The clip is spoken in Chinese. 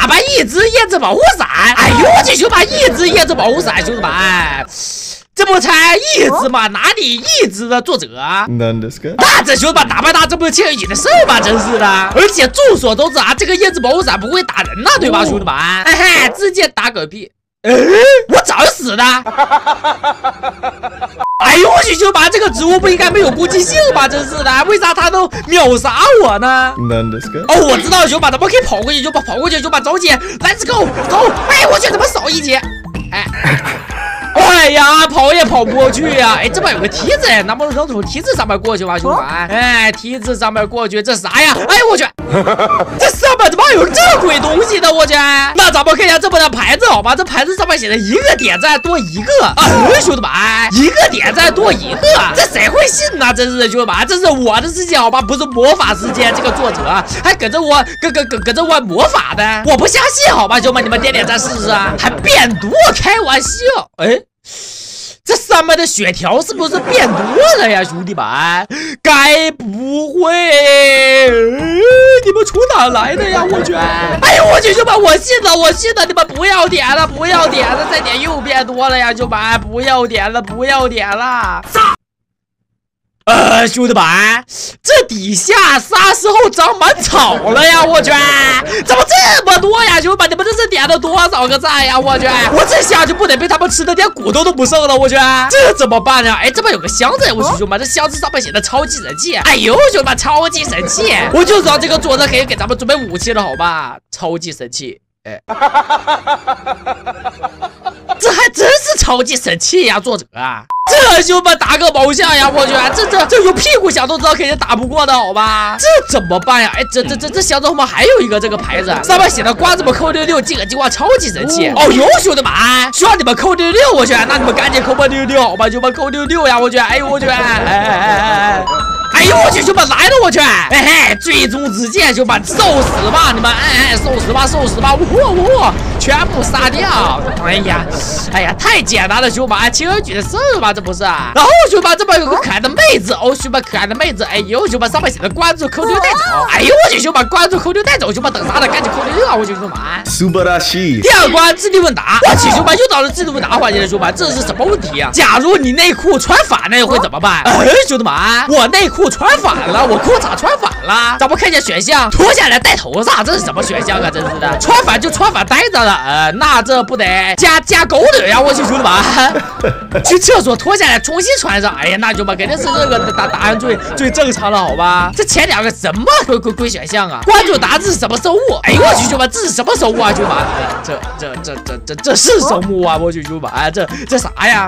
打败一只叶子保护伞。哎呦我去，兄弟们，一只叶子保护伞，兄弟们，这不才一只吗？哪里一只的作者？何ですか那这兄弟们打败他，这不是轻而易举的事儿吗？真是的！而且众所周知啊，这个叶子保护伞不会打人呐，对吧，兄弟们？嘿嘿，直接打嗝屁。哎，我早就死的。 哎呦我去，兄弟们，这个植物不应该没有攻击性吧？真是的，为啥它能秒杀我呢？何ですか哦，我知道了，兄弟们，咱们可以跑过去，就把跑过去，就把着急，Let's go go！哎，我去，怎么少一级？哎。 哎呀，跑也跑不过去呀！哎，这边有个梯子，能不能扔从梯子上面过去吧，兄弟们？哎，梯子上面过去，这啥呀？哎，我去，这上面怎么还有这鬼东西呢？我去！那咱们看一下这边的牌子，好吧？这牌子上面写的一个点赞多一个，哎，兄弟们，一个点赞多一个，这谁会信呢？真是兄弟们，这是我的世界，好吧？不是魔法世界。这个作者还跟着我，跟跟跟跟着我魔法的，我不相信，好吧，兄弟们，你们点点赞试试啊！还变毒，开玩笑，哎。这上面的血条是不是变多了呀，兄弟们？该不会你们从哪来的呀？我去！哎呦我去，兄弟们，我信了，我信了，你们不要点了，不要点了，再点又变多了呀，兄弟们，不要点了，不要点了。呃，兄弟们，这底下啥时候长满草了呀？我去，怎么这么多呀？兄弟们，你们这是点了多少个赞呀？我去，我这下就不得被他们吃的连骨头都不剩了？我去，这怎么办呢？哎，这边有个箱子，我去，兄弟们，这箱子上面写的超级神器。哎呦，兄弟们，超级神器！我就知道这个桌子可以给咱们准备武器了，好吧？超级神器，哎。真是超级神器呀，作者啊！这兄弟们打个毛线呀！我去，这这这有屁股想都知道肯定打不过的，好吧？这怎么办呀？哎，这这这这箱子后面还有一个这个牌子，上面写的“瓜子们扣六六，这个计划超级神器”。哦哟，兄弟们，需要你们扣六六，我去，那你们赶紧扣吧六六，好吧？就们扣六六呀，我去！哎呦我去！哎哎哎哎哎！哎呦我去，兄弟们来了，我去！哎嘿，最终之剑，兄弟们受死吧！你们哎哎，受死吧，受死吧！呜呜，全部杀掉！哎呀，哎呀，太简单了，兄弟们，轻而易举的事儿吧，这不是？然后兄弟们这边有个可爱的妹子，哦，兄弟们可爱的妹子，哎呦，兄弟们上面写的关注扣六带走，哎呦我去，兄弟们关注扣六带走，兄弟们等啥呢？赶紧扣六六啊！我去，兄弟们。素晴らしい第二关智力问答，我去，兄弟们又到了智力问答环节了，兄弟们，这是什么问题啊？假如你内裤穿反了会怎么办？哎，兄弟们，我内裤穿 穿反了，我裤衩穿反了，咱们看见选项，脱下来戴头上，这是什么选项啊？真是的，穿反就穿反戴着了，呃，那这不得加加勾的呀？我去，兄弟们，去厕所脱下来重新穿上，哎呀，那就吧，肯定是这个答答案最最正常了，好吧？这前两个什么鬼鬼鬼选项啊？关注答这是什么生物？哎呦我去，兄弟们，这是什么生物啊？兄弟们，这这这这这这是生物啊？我去，兄弟们，哎，这这啥呀？